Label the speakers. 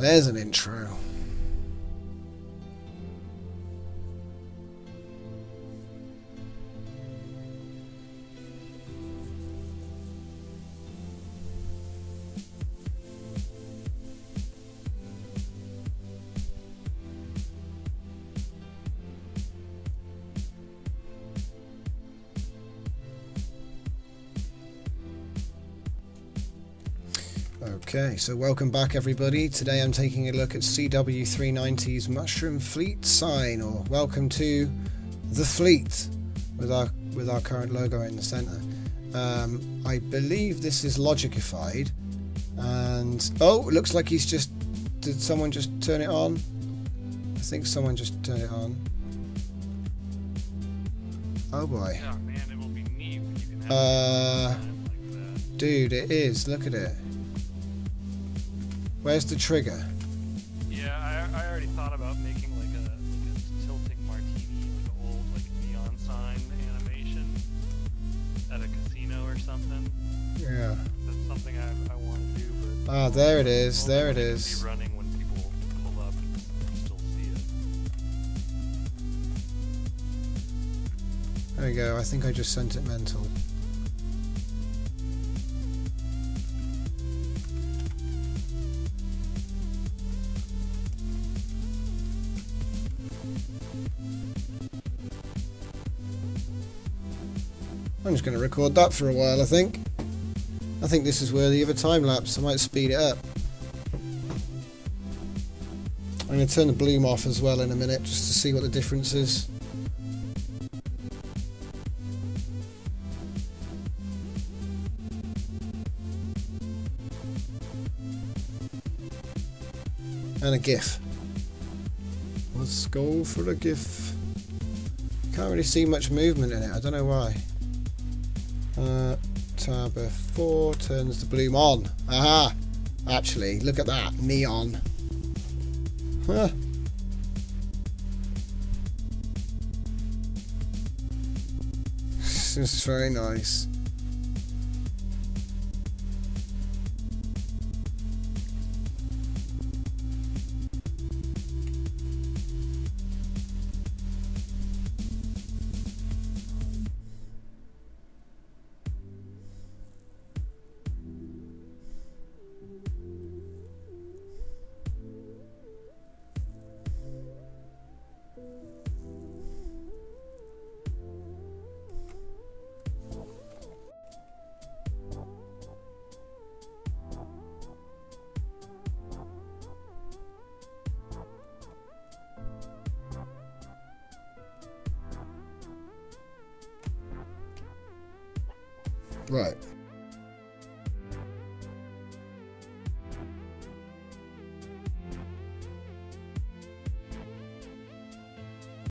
Speaker 1: There's an intro. Okay, so welcome back everybody. Today I'm taking a look at CW390's Mushroom Fleet sign, or welcome to the fleet, with our with our current logo in the centre. Um, I believe this is Logikified, and oh, it looks like he's just. Did someone just turn it on? I think someone just turned it on. Oh boy.
Speaker 2: Oh man, it will be neat when you can have
Speaker 1: Uh,
Speaker 2: like
Speaker 1: dude, it is. Look at it. Where's the trigger?
Speaker 2: Yeah, I, I already thought about making like a, like a tilting martini, like an old like neon sign animation at a casino or something.
Speaker 1: Yeah.
Speaker 2: That's something I, I want to do, but
Speaker 1: Ah, there it is. There it is.
Speaker 2: Running when people pull up and still see it.
Speaker 1: There we go. I think I just sent it mental. I'm just going to record that for a while, I think. I think this is worthy of a time lapse. I might speed it up. I'm going to turn the bloom off as well in a minute just to see what the difference is. and a GIF. Let's go for a GIF. Can't really see much movement in it. I don't know why. Uh, tab F4 turns the bloom on. Aha! Actually, look at that neon. Huh. This is very nice. Right.